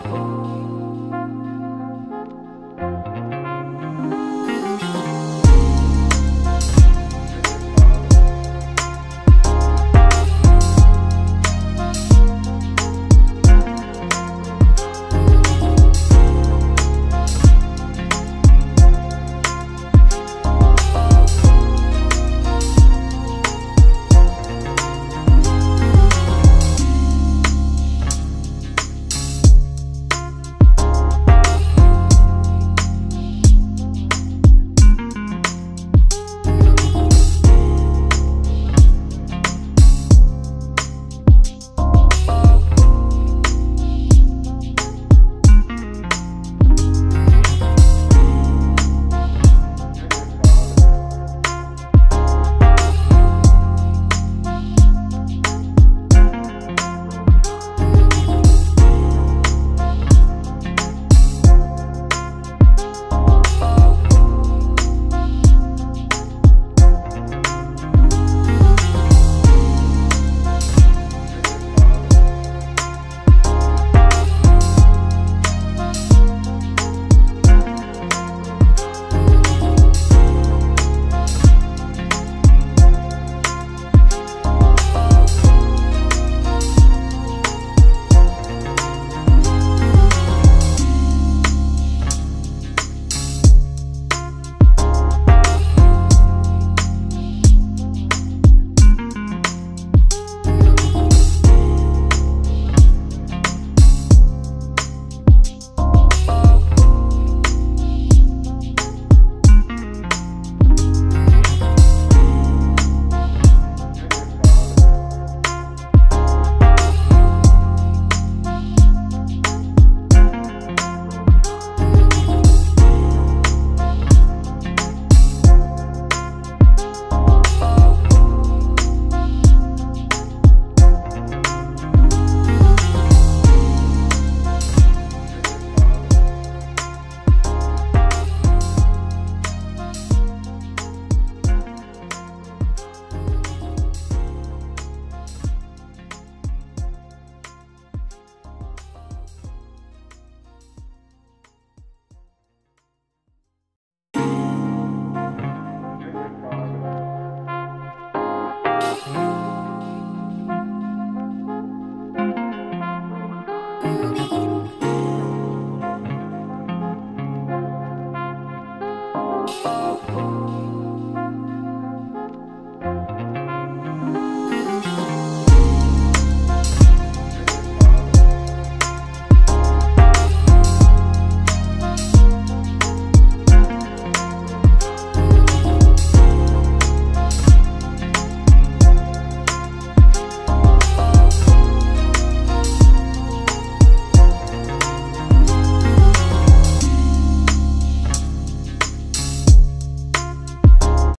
Woo! Oh, oh.